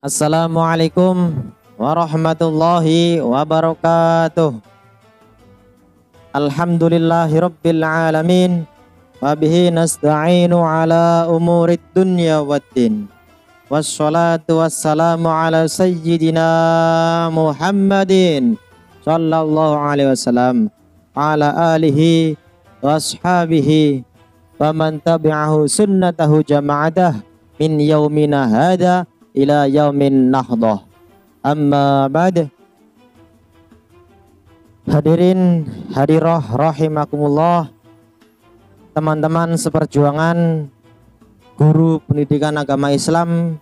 Assalamualaikum warahmatullahi wabarakatuh. Alhamdulillahi rabbil alamin wa bihi nasta'inu ala umurid dunya waddin. Wassalatu wassalamu ala sayyidina Muhammadin sallallahu alaihi wasallam ala alihi wa ashabihi wa man tabi'ahu sunnatahu jama'adah min yaumina hadha ila yaumin nahdah amma ba'd. Hadirin hadirah rahimakumullah. Teman-teman seperjuangan guru pendidikan agama Islam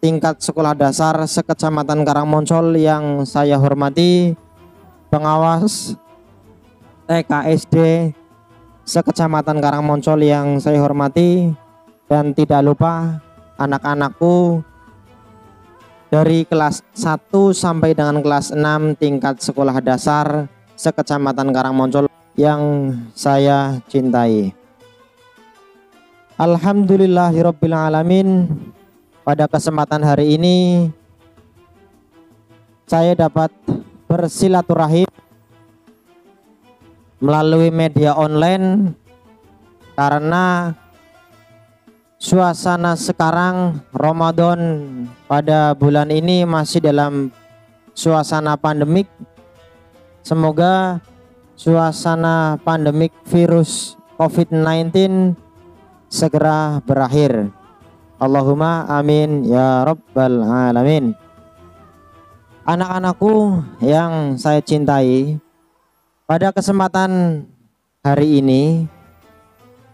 tingkat sekolah dasar sekecamatan Karangmoncol yang saya hormati pengawas TKSD sekecamatan Karangmoncol yang saya hormati dan tidak lupa anak-anakku dari kelas 1 sampai dengan kelas 6 tingkat sekolah dasar sekecamatan Karangmoncol yang saya cintai. Alhamdulillahirobbilalamin pada kesempatan hari ini saya dapat bersilaturahim melalui media online karena suasana sekarang Ramadan pada bulan ini masih dalam suasana pandemik. Semoga suasana pandemik virus COVID-19 segera berakhir. Allahumma amin ya rabbal alamin. Anak-anakku yang saya cintai, pada kesempatan hari ini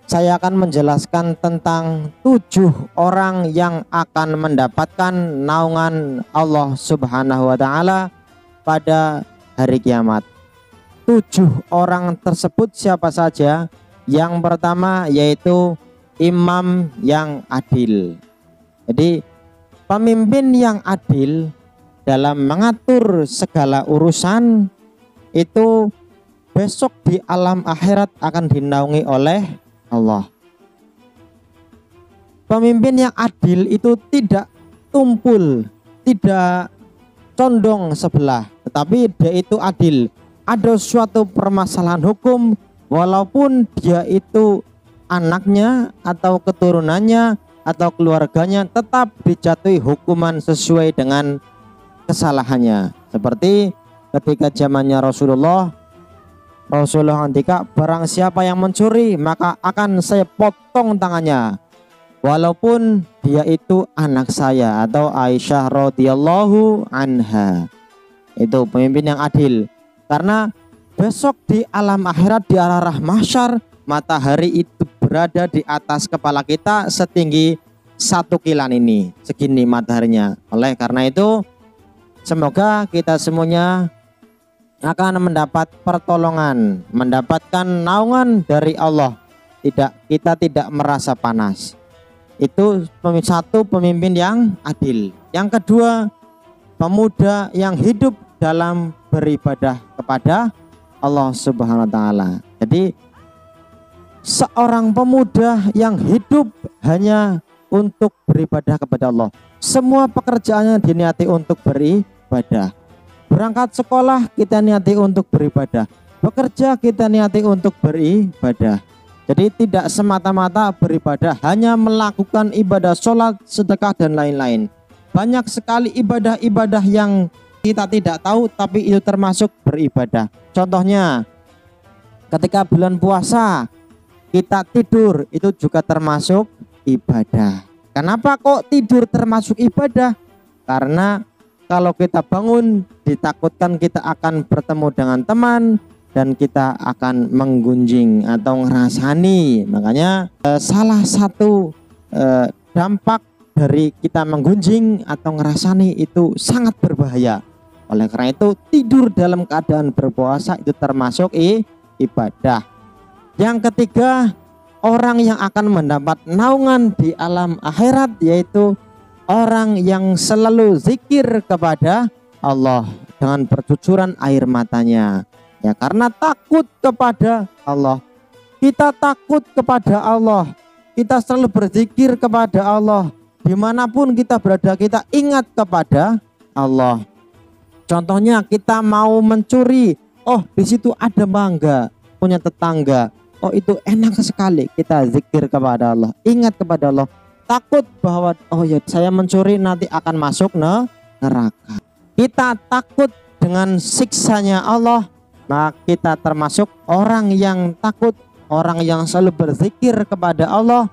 saya akan menjelaskan tentang tujuh orang yang akan mendapatkan naungan Allah Subhanahu wa Ta'ala pada hari kiamat. Tujuh orang tersebut siapa saja? Yang pertama yaitu imam yang adil. Jadi, pemimpin yang adil dalam mengatur segala urusan itu besok di alam akhirat akan dinaungi oleh Allah. Pemimpin yang adil itu tidak tumpul, tidak condong sebelah, tetapi dia itu adil. Ada suatu permasalahan hukum walaupun dia itu anaknya atau keturunannya atau keluarganya tetap dijatuhi hukuman sesuai dengan kesalahannya. Seperti ketika zamannya Rasulullah Rasulullah ngendika barang siapa yang mencuri maka akan saya potong tangannya walaupun dia itu anak saya atau Aisyah radhiyallahu anha. Itu pemimpin yang adil. Karena besok di alam akhirat di arah mahsyar matahari itu berada di atas kepala kita setinggi satu kilan ini segini mataharinya oleh karena itu semoga kita semuanya akan mendapat pertolongan, mendapatkan naungan dari Allah. Tidak, kita tidak merasa panas. Itu satu pemimpin yang adil. Yang kedua, pemuda yang hidup dalam beribadah kepada Allah Subhanahu wa taala. Jadi seorang pemuda yang hidup hanya untuk beribadah kepada Allah. Semua pekerjaannya diniati untuk beribadah Berangkat sekolah kita niati untuk beribadah. Bekerja kita niati untuk beribadah. Jadi tidak semata-mata beribadah, hanya melakukan ibadah sholat, sedekah dan lain-lain. Banyak sekali ibadah-ibadah yang kita tidak tahu tapi itu termasuk beribadah. Contohnya ketika bulan puasa kita tidur itu juga termasuk ibadah. Kenapa kok tidur termasuk ibadah? Karena kalau kita bangun ditakutkan kita akan bertemu dengan teman dan kita akan menggunjing atau ngerasani. Makanya eh, salah satu eh, dampak dari kita menggunjing atau ngerasani itu sangat berbahaya. Oleh karena itu tidur dalam keadaan berpuasa itu termasuk i, ibadah. Yang ketiga orang yang akan mendapat naungan di alam akhirat yaitu orang yang selalu zikir kepada Allah dengan percucuran air matanya ya karena takut kepada Allah kita takut kepada Allah kita selalu berzikir kepada Allah di mana pun kita berada kita ingat kepada Allah. Contohnya kita mau mencuri, oh di situ ada mangga punya tetangga. Oh itu enak sekali kita zikir kepada Allah, ingat kepada Allah. Takut bahwa oh ya saya mencuri nanti akan masuk neraka. Kita takut dengan siksanya Allah, maka kita termasuk orang yang takut, orang yang selalu berzikir kepada Allah,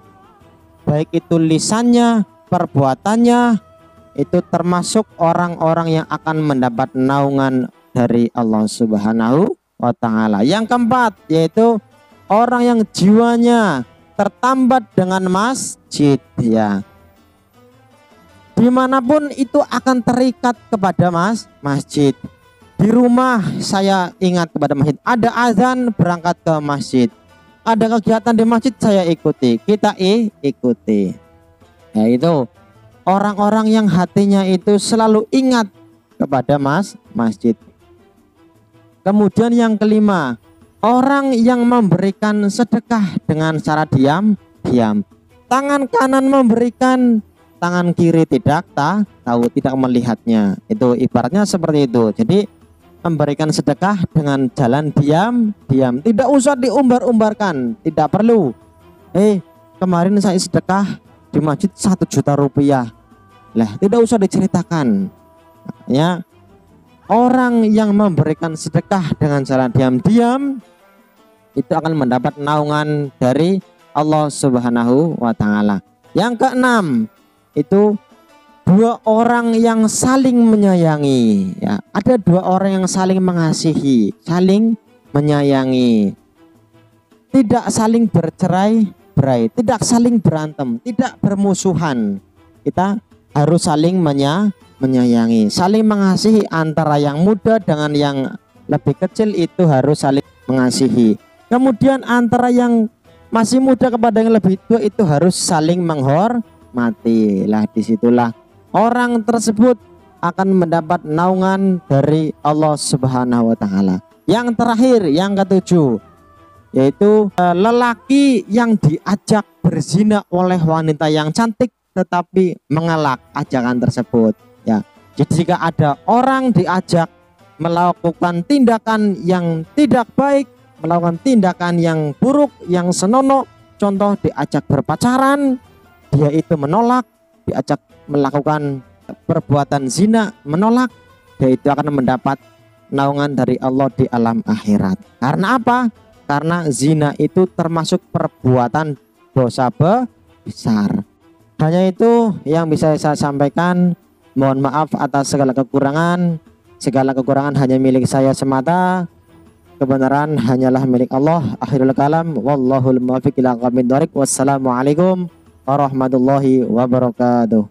baik itu lisannya, perbuatannya, itu termasuk orang-orang yang akan mendapat naungan dari Allah Subhanahu wa taala. Yang keempat yaitu orang yang jiwanya tertambat dengan masjid ya. Di mana pun itu akan terikat kepada mas masjid. Di rumah saya ingat kepada masjid. Ada azan berangkat ke masjid. Ada kegiatan di masjid saya ikuti. Kita i ikuti. Ya itu orang-orang yang hatinya itu selalu ingat kepada mas masjid. Kemudian yang kelima, orang yang memberikan sedekah dengan cara diam, diam. Tangan kanan memberikan, tangan kiri tidak tak tahu, tidak melihatnya. Itu ibaratnya seperti itu. Jadi memberikan sedekah dengan jalan diam, diam. Tidak usah diumbar-umbarkan, tidak perlu. Eh, kemarin saya sedekah di masjid satu juta rupiah lah, tidak usah diceritakan. Ya, orang yang memberikan sedekah dengan cara diam-diam itu akan mendapat naungan dari Allah Subhanahu wa taala. Yang keenam, itu dua orang yang saling menyayangi ya. Ada dua orang yang saling mengasihi, saling menyayangi. Tidak saling bercerai berai, tidak saling berantem, tidak bermusuhan. Kita harus saling menya menyayangi, saling mengasihi antara yang muda dengan yang lebih kecil itu harus saling mengasihi. Kemudian antara yang masih muda kepada yang lebih tua itu harus saling menghormati. Lah di situlah orang tersebut akan mendapat naungan dari Allah Subhanahu wa taala. Yang terakhir, yang ketujuh, yaitu eh, lelaki yang diajak berzina oleh wanita yang cantik tetapi mengelak ajakan tersebut ya jadi jika ada orang diajak melakukan tindakan yang tidak baik melakukan tindakan yang buruk yang senonoh contoh diajak berpacaran dia itu menolak diajak melakukan perbuatan zina menolak dia itu akan mendapat naungan dari Allah di alam akhirat. Karena apa? Karena zina itu termasuk perbuatan dosa besar. Hanya itu yang bisa saya sampaikan. Mohon maaf atas segala kekurangan. Segala kekurangan hanya milik saya semata. Kebenaran hanyalah milik Allah. Akhirul kalam. Wallahul muwaffiq ila Wassalamualaikum warahmatullahi wabarakatuh.